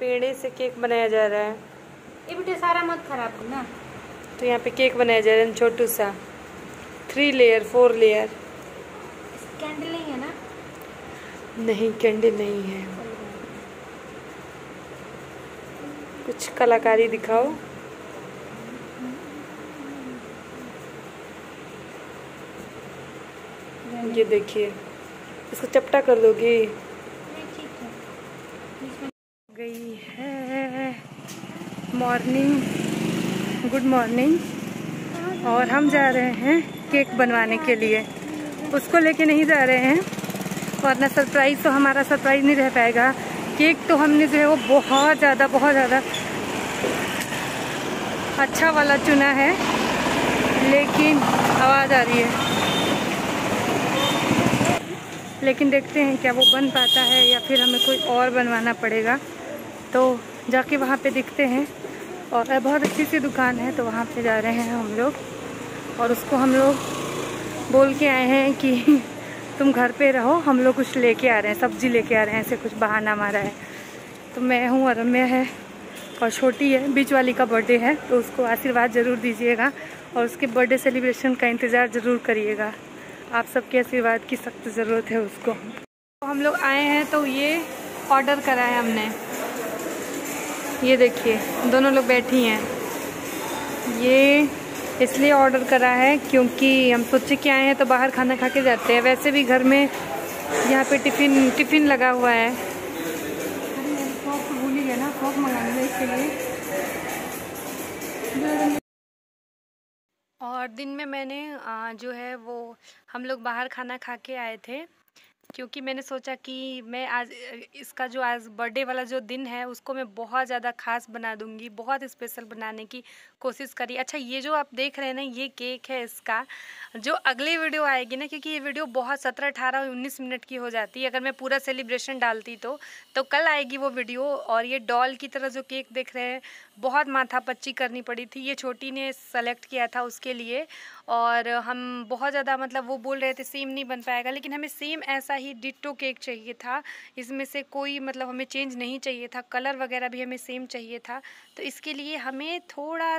पेड़े से केक बनाया जा रहा है। ये बेटे सारा मत खराब करना। तो यहाँ पे केक बनाया जा रहा है छोटू सा। Three layer four layer candle नहीं है ना? नहीं कैंडल नहीं है। कुछ कलाकारी दिखाओ। ये देखिए इसको चपटा कर दोगे नहीं, ठीक है बीच में गई है मॉर्निंग गुड मॉर्निंग और हम जा रहे हैं केक बनवाने के लिए। उसको लेके नहीं जा रहे हैं। वरना सरप्राइज़ तो हमारा सरप्राइज़ नहीं रह पाएगा। केक तो हमने जो है वो बहुत ज़्यादा बहुत ज़्यादा अच्छा वाला चुना है। लेकिन आवाज़ आ रही है। लेकिन देखते हैं क्या वो बन पाता है या फिर हमें कोई और बनवाना पड़ेगा। तो जाके वहाँ पे दिखते हैं। और बहुत अच्छी सी दुकान है तो वहाँ पे जा रहे हैं हम लोग। और उसको हम लोग बोल के आए हैं कि तुम घर पे रहो, हम लोग कुछ लेके आ रहे हैं, सब्ज़ी लेके आ रहे हैं, ऐसे कुछ बहाना मारा है। तो मैं हूँ और है और छोटी है, बीच वाली का बर्थडे है तो उसको आशीर्वाद ज़रूर दीजिएगा और उसके बर्थडे सेलिब्रेशन का इंतज़ार ज़रूर करिएगा। आप सबके आशीर्वाद की सख्त ज़रूरत है उसको। तो हम लोग आए हैं तो ये ऑर्डर करा है हमने। ये देखिए, दोनों लोग बैठी हैं। ये इसलिए ऑर्डर करा है क्योंकि हम सोचे कि आए हैं तो बाहर खाना खा के जाते हैं। वैसे भी घर में यहाँ पे टिफ़िन टिफ़िन लगा हुआ है। ना और दिन में मैंने जो है वो हम लोग बाहर खाना खा के आए थे। क्योंकि मैंने सोचा कि मैं आज, इसका जो आज बर्थडे वाला जो दिन है, उसको मैं बहुत ज़्यादा खास बना दूँगी, बहुत स्पेशल बनाने की। कोशिश करिए अच्छा ये जो आप देख रहे हैं ना, ये केक है इसका, जो अगली वीडियो आएगी ना, क्योंकि ये वीडियो बहुत सत्रह, अठारह, उन्नीस मिनट की हो जाती है, अगर मैं पूरा सेलिब्रेशन डालती तो तो कल आएगी वो वीडियो और ये डॉल की तरह जो केक देख रहे हैं, बहुत माथा पच्ची करनी पड़ी थी, ये छोटी ने सेलेक्ट किया था उसके लिए और हम बहुत ज़्यादा मतलब वो बोल रहे थे सेम नहीं बन पाएगा। लेकिन हमें सेम ऐसा ही डिट्टो केक चाहिए था, इसमें से कोई मतलब हमें चेंज नहीं चाहिए था कलर वगैरह भी हमें सेम चाहिए था तो इसके लिए हमें थोड़ा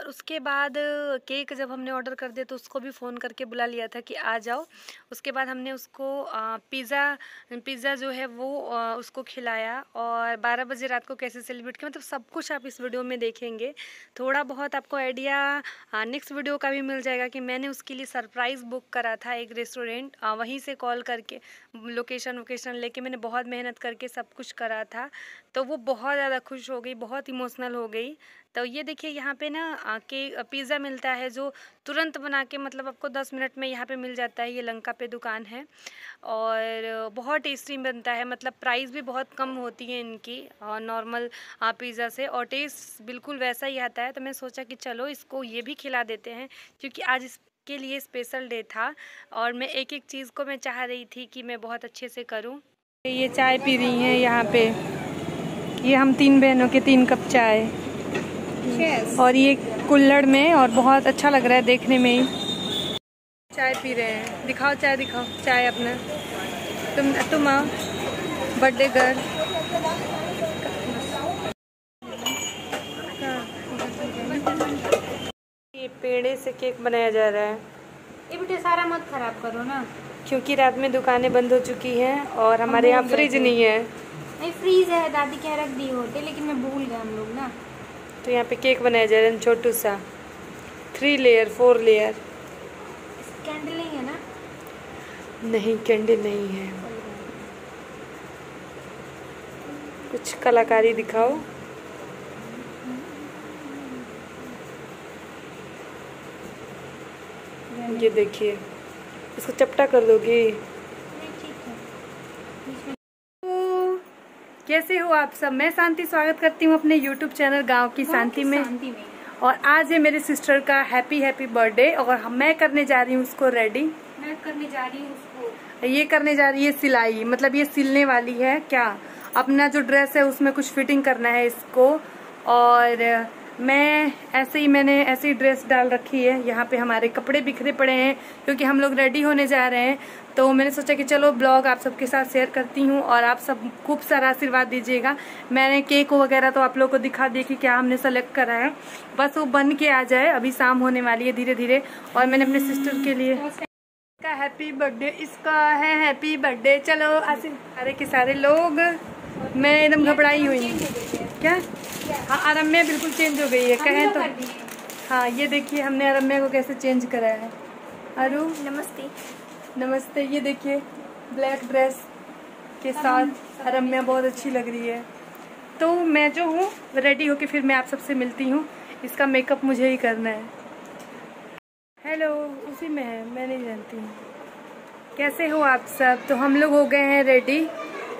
और उसके बाद केक जब हमने ऑर्डर कर दिया तो उसको भी फ़ोन करके बुला लिया था कि आ जाओ। उसके बाद हमने उसको पिज़्ज़ा पिज़्ज़ा जो है वो उसको खिलाया और 12 बजे रात को कैसे सेलिब्रेट किया मतलब सब कुछ आप इस वीडियो में देखेंगे। थोड़ा बहुत आपको आइडिया नेक्स्ट वीडियो का भी मिल जाएगा कि मैंने उसके लिए सरप्राइज़ बुक करा था एक रेस्टोरेंट वहीं से कॉल करके, लोकेशन वोकेशन लेके मैंने बहुत मेहनत करके सब कुछ करा था। तो वो बहुत ज़्यादा खुश हो गई, बहुत इमोशनल हो गई। तो ये देखिए यहाँ पे ना के पिज़्ज़ा मिलता है जो तुरंत बना के मतलब आपको 10 मिनट में यहाँ पे मिल जाता है, ये लंका पे दुकान है। और बहुत टेस्टी बनता है मतलब प्राइस भी बहुत कम होती है इनकी नॉर्मल पिज़्ज़ा से। और टेस्ट बिल्कुल वैसा ही आता है तो मैं सोचा कि चलो इसको ये भी खिला देते हैं, क्योंकि आज इस के लिए स्पेशल डे था। और मैं एक एक चीज़ को मैं चाह रही थी कि मैं बहुत अच्छे से करूँ। ये चाय पी रही हैं यहाँ पे। ये हम तीन बहनों के तीन कप चाय। और ये कुल्लड़ में और बहुत अच्छा लग रहा है देखने में ही। चाय पी रहे हैं। दिखाओ चाय दिखाओ। चाय अपना। तुम तुम आओ। Birthday girl. ये पेड़े से केक बनाया जा रहा है। ये बेटे सारा मत खराब करो ना। क्योंकि रात में दुकानें बंद हो चुकी हैं और हमारे यहाँ फ्रिज नहीं है। नहीं फ्रीज है। दादी कह रख दी होते लेकिन मैं भूल गया हम लोग ना। तो यहाँ पे केक बनाया जा रहा है छोटू सा। Three layer four layer candle नहीं है ना? नहीं कैंडल नहीं है। कुछ कलाकारी दिखाओ। ये देखिए इसको चपटा कर दोगे नहीं ठीक है कैसे हो आप सब? मैं शांति स्वागत करती हूँ अपने YouTube चैनल गाँव की शांति में। में। और आज है मेरे सिस्टर का हैप्पी हैप्पी बर्थडे और मैं करने जा रही हूँ उसको रेडी मैं करने जा रही हूँ उसको। ये करने जा रही है सिलाई। मतलब ये सिलने वाली है क्या? अपना जो ड्रेस है उसमें कुछ फिटिंग करना है इसको। और मैं ऐसे ही मैंने ऐसी ड्रेस डाल रखी है। यहाँ पे हमारे कपड़े बिखरे पड़े हैं, क्योंकि हम लोग रेडी होने जा रहे हैं। तो मैंने सोचा कि चलो ब्लॉग आप सबके साथ शेयर करती हूँ और आप सब खूब सारा आशीर्वाद दीजिएगा। मैंने केक वगैरह तो आप लोग को दिखा दी कि क्या हमने सेलेक्ट करा है। बस वो बन के आ जाए, अभी शाम होने वाली है धीरे धीरे और मैंने अपने सिस्टर के लिए का हैप्पी बर्थडे इसका है हैप्पी बर्थडे चलो आशीर्वाद, सारे के सारे लोग। मैं एकदम घबराई हुई क्या? हाँ अरम्या बिल्कुल चेंज हो गई है। कहें तो हाँ ये देखिए हमने अरम्या को कैसे चेंज कराया है। अरु? नमस्ते। नमस्ते ये देखिए ब्लैक ड्रेस के साथ अरम्या बहुत अच्छी लग रही है। तो मैं जो हूँ रेडी होके फिर मैं आप सबसे मिलती हूँ। इसका मेकअप मुझे ही करना है। हेलो उसी में है मैं नहीं जानती। हूँ कैसे हो आप सब? तो हम लोग हो गए हैं रेडी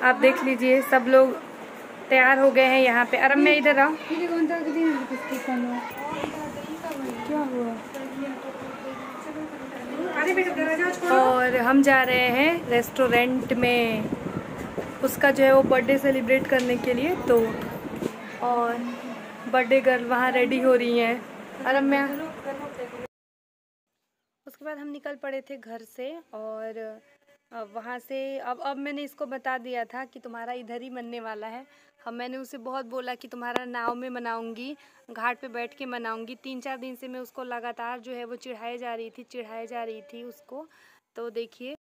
आप देख लीजिए सब लोग तैयार हो गए हैं यहाँ पे। अरब मैं इधर आओ। और हम जा रहे हैं रेस्टोरेंट में। उसका जो है वो बर्थडे सेलिब्रेट करने के लिए तो और बर्थडे गर्ल वहाँ रेडी हो रही हैं। अरब मैं उसके बाद हम निकल पड़े थे घर से और वहाँ से, अब अब मैंने इसको बता दिया था कि तुम्हारा इधर ही मनने वाला है। हम मैंने उसे बहुत बोला कि तुम्हारा नाव में मनाऊँगी, घाट पे बैठ के मनाऊँगी। तीन चार दिन से मैं उसको लगातार जो है वो चिढ़ाई जा रही थी, चिढ़ाई जा रही थी उसको। तो देखिए।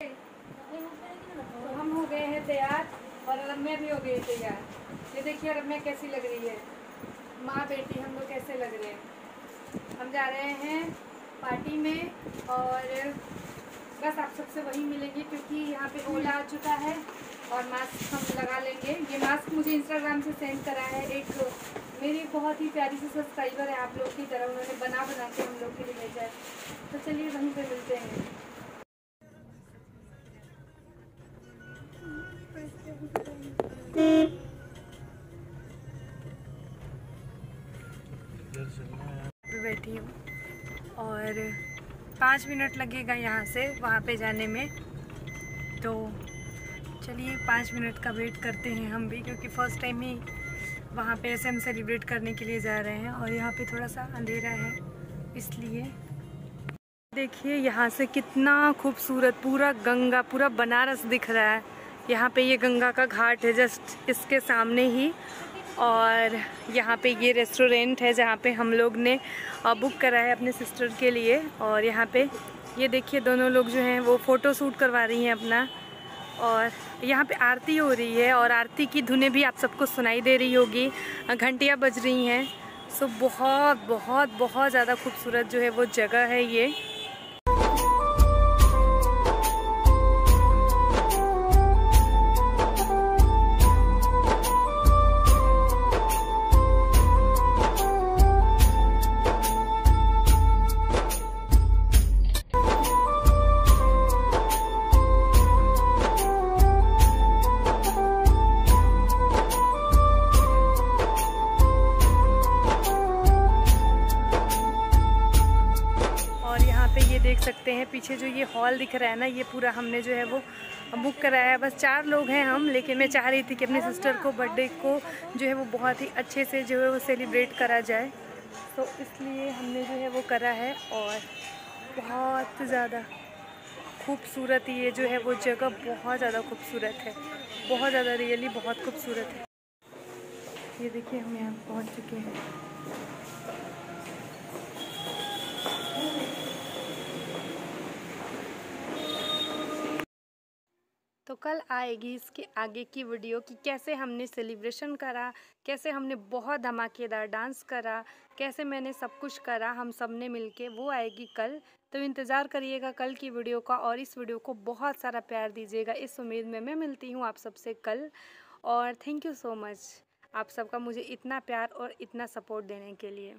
तो हम हो गए हैं तैयार और रम्या भी हो गई तैयार। ये देखिए रम्या कैसी लग रही है। माँ बेटी हम लोग कैसे लग रहे हैं। हम जा रहे हैं पार्टी में और बस आप सबसे वही मिलेंगे क्योंकि यहाँ पे ओला आ चुका है और मास्क हम लगा लेंगे। ये मास्क मुझे इंस्टाग्राम से सेंड करा है एक मेरी बहुत ही प्यारी सी सब्सक्राइबर है आप लोग की तरह उन्होंने बना बना के हम लोग के लिए भेजा है तो चलिए वहीं पे मिलते हैं। पाँच मिनट लगेगा यहाँ से, वहाँ पे जाने में। तो चलिए, पाँच मिनट का वेट करते हैं हम भी, क्योंकि फ़र्स्ट टाइम ही वहाँ पे ऐसे हम सेलिब्रेट करने के लिए जा रहे हैं और यहाँ पे थोड़ा सा अंधेरा है, इसलिए। देखिए, यहाँ से कितना खूबसूरत, पूरा गंगा, पूरा बनारस दिख रहा है। यहाँ पे ये गंगा का घाट है, जस्ट इसके सामने ही। और यहाँ पे ये रेस्टोरेंट है जहाँ पे हम लोग ने बुक करा है अपने सिस्टर के लिए। और यहाँ पे ये देखिए दोनों लोग जो हैं वो फ़ोटो शूट करवा रही हैं अपना। और यहाँ पे आरती हो रही है और आरती की धुनें भी आप सबको सुनाई दे रही होगी। घंटियाँ बज रही हैं। सो बहुत बहुत बहुत ज़्यादा खूबसूरत जो है वो जगह है ये। हैं, पीछे जो ये हॉल दिख रहा है ना, ये पूरा हमने जो है वो बुक कराया है। बस चार लोग हैं हम, लेकिन मैं चाह रही थी कि अपने सिस्टर को बर्थडे को जो है वो बहुत ही अच्छे से जो है वो सेलिब्रेट करा जाए। तो इसलिए हमने जो है वो करा है और बहुत ज़्यादा खूबसूरत ये जो है वो जगह बहुत ज़्यादा खूबसूरत है। बहुत ज़्यादा रियली बहुत खूबसूरत है। ये देखिए हम यहाँ पहुँच चुके हैं। कल आएगी इसके आगे की वीडियो कि कैसे हमने सेलिब्रेशन करा, कैसे हमने बहुत धमाकेदार डांस करा, कैसे मैंने सब कुछ करा, हम सबने मिल वो आएगी कल। तो इंतज़ार करिएगा कल की वीडियो का और इस वीडियो को बहुत सारा प्यार दीजिएगा। इस उम्मीद में मैं मिलती हूँ आप सबसे कल और थैंक यू सो मच आप सबका मुझे इतना प्यार और इतना सपोर्ट देने के लिए।